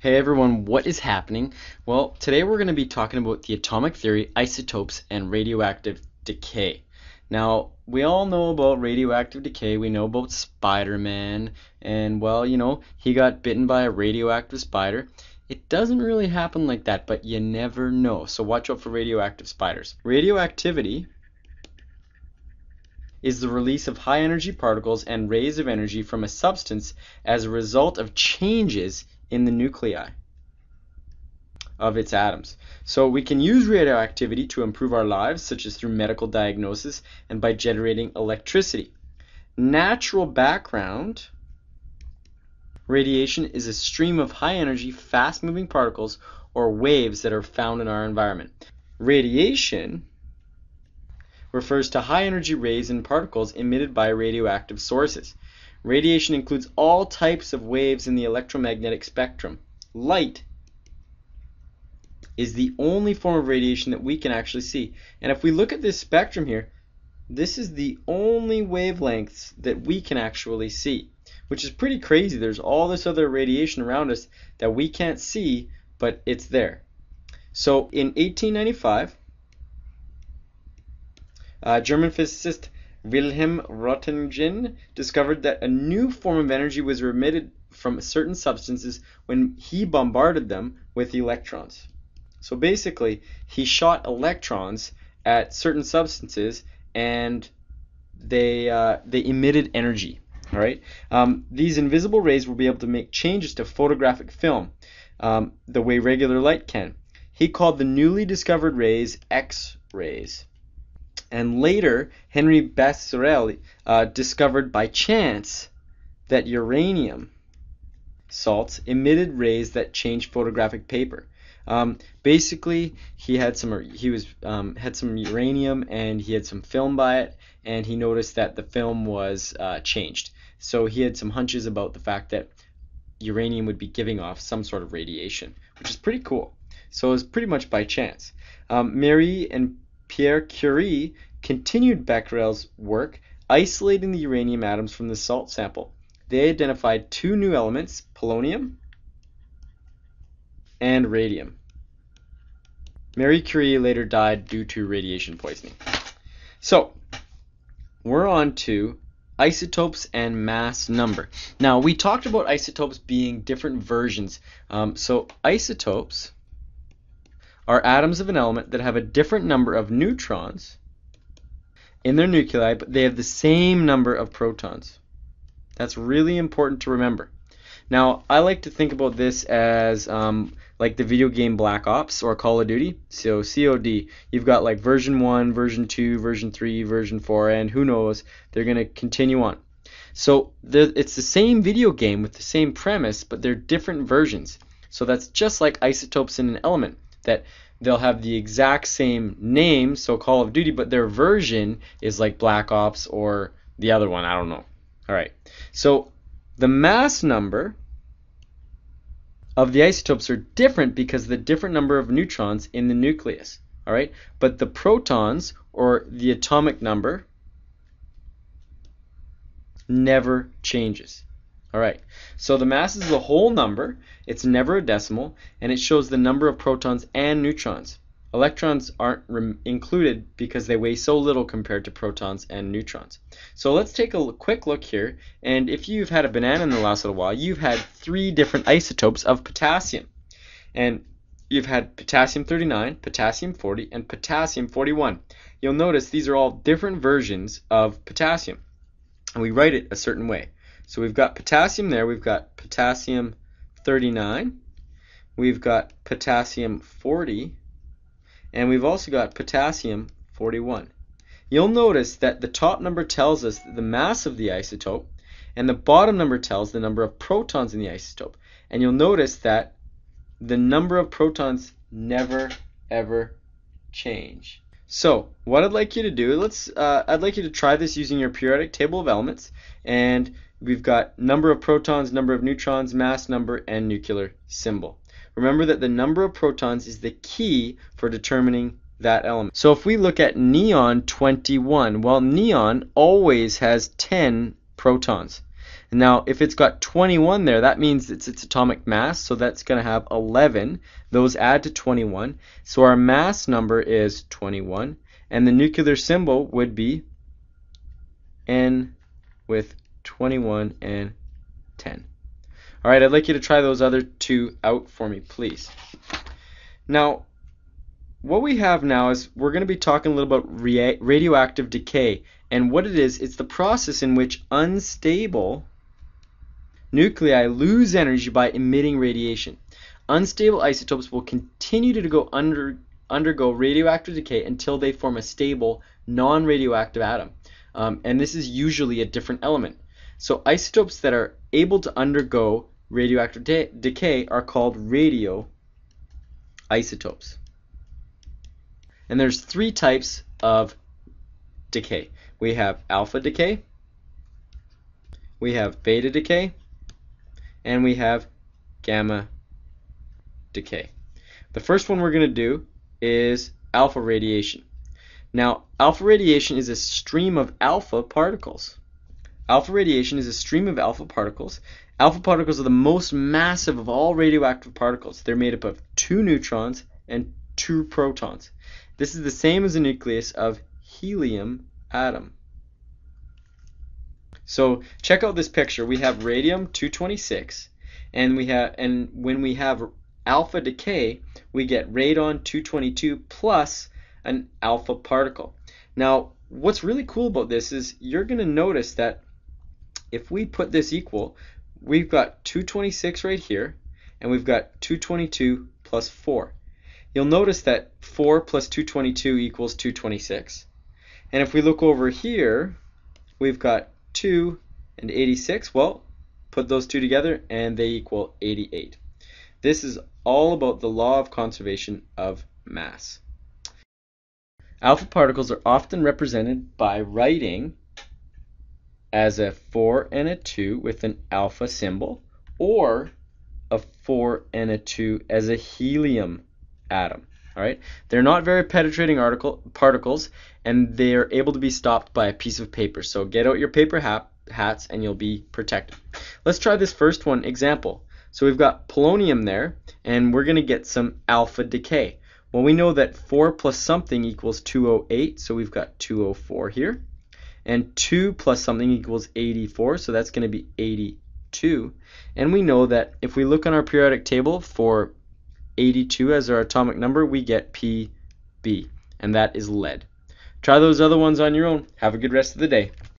Hey everyone, what is happening? Well, today we're going to be talking about the atomic theory, isotopes, and radioactive decay. Now, we all know about radioactive decay. We know about Spider-Man, and well, you know, he got bitten by a radioactive spider. It doesn't really happen like that, but you never know. So watch out for radioactive spiders. Radioactivity is the release of high energy particles and rays of energy from a substance as a result of changes in the nuclei of its atoms. So we can use radioactivity to improve our lives, such as through medical diagnosis and by generating electricity. Natural background radiation is a stream of high energy, fast moving particles or waves that are found in our environment. Radiation refers to high energy rays and particles emitted by radioactive sources. Radiation includes all types of waves in the electromagnetic spectrum. Light is the only form of radiation that we can actually see. And if we look at this spectrum here, this is the only wavelengths that we can actually see, which is pretty crazy. There's all this other radiation around us that we can't see, but it's there. So in 1895, uh, German physicist Wilhelm Röntgen discovered that a new form of energy was emitted from certain substances when he bombarded them with electrons. So basically, he shot electrons at certain substances and they uh, they emitted energy. All right. Um, these invisible rays will be able to make changes to photographic film um, the way regular light can. He called the newly discovered rays X-rays and later Henry Becquerel uh, discovered by chance that uranium salts emitted rays that changed photographic paper. Um, basically, he had some he was um, had some uranium and he had some film by it, and he noticed that the film was uh, changed. So he had some hunches about the fact that uranium would be giving off some sort of radiation, which is pretty cool. So it was pretty much by chance. Um, Marie and Pierre Curie continued Becquerel's work isolating the uranium atoms from the salt sample. They identified two new elements, polonium and radium. Marie Curie later died due to radiation poisoning. So, we're on to isotopes and mass number. Now, we talked about isotopes being different versions. Um, so, isotopes are atoms of an element that have a different number of neutrons in their nuclei, but they have the same number of protons. That's really important to remember. Now, I like to think about this as um, like the video game Black Ops or Call of Duty. So COD, you've got like version 1, version 2, version 3, version 4, and who knows, they're going to continue on. So it's the same video game with the same premise, but they're different versions. So that's just like isotopes in an element that they'll have the exact same name, so Call of Duty, but their version is like Black Ops or the other one. I don't know. All right. So the mass number of the isotopes are different because the different number of neutrons in the nucleus. All right. But the protons or the atomic number never changes. All right, so the mass is a whole number. It's never a decimal, and it shows the number of protons and neutrons. Electrons aren't included because they weigh so little compared to protons and neutrons. So let's take a quick look here. And if you've had a banana in the last little while, you've had three different isotopes of potassium. And you've had potassium 39, potassium 40, and potassium 41. You'll notice these are all different versions of potassium. And we write it a certain way. So we've got potassium there. We've got potassium 39. We've got potassium 40. And we've also got potassium 41. You'll notice that the top number tells us the mass of the isotope, and the bottom number tells the number of protons in the isotope. And you'll notice that the number of protons never ever change. So what I'd like you to do, let's, uh, I'd like you to try this using your periodic table of elements, and we've got number of protons, number of neutrons, mass number, and nuclear symbol. Remember that the number of protons is the key for determining that element. So if we look at neon 21, well neon always has 10 protons. Now, if it's got 21 there, that means it's its atomic mass, so that's going to have 11. Those add to 21. So our mass number is 21, and the nuclear symbol would be N with 21 and 10. All right, I'd like you to try those other two out for me, please. Now, what we have now is we're going to be talking a little about radioactive decay. And what it is, it's the process in which unstable nuclei lose energy by emitting radiation. Unstable isotopes will continue to go under, undergo radioactive decay until they form a stable non-radioactive atom. Um, and this is usually a different element. So isotopes that are able to undergo radioactive de decay are called radioisotopes. And there's three types of decay. We have alpha decay, we have beta decay, and we have gamma decay. The first one we're going to do is alpha radiation. Now, alpha radiation is a stream of alpha particles. Alpha radiation is a stream of alpha particles. Alpha particles are the most massive of all radioactive particles. They're made up of two neutrons and two protons. This is the same as the nucleus of helium atom. So check out this picture. We have radium 226 and we have and when we have alpha decay, we get radon 222 plus an alpha particle. Now, what's really cool about this is you're going to notice that if we put this equal, we've got 226 right here and we've got 222 plus 4. You'll notice that 4 plus 222 equals 226. And if we look over here, we've got 2 and 86. Well, put those two together and they equal 88. This is all about the law of conservation of mass. Alpha particles are often represented by writing as a 4 and a 2 with an alpha symbol or a 4 and a 2 as a helium atom. All right, they're not very penetrating article, particles, and they're able to be stopped by a piece of paper. So get out your paper hat, hats, and you'll be protected. Let's try this first one example. So we've got polonium there, and we're going to get some alpha decay. Well, we know that 4 plus something equals 208, so we've got 204 here. And 2 plus something equals 84, so that's going to be 82. And we know that if we look on our periodic table for 82 as our atomic number, we get PB, and that is lead. Try those other ones on your own. Have a good rest of the day.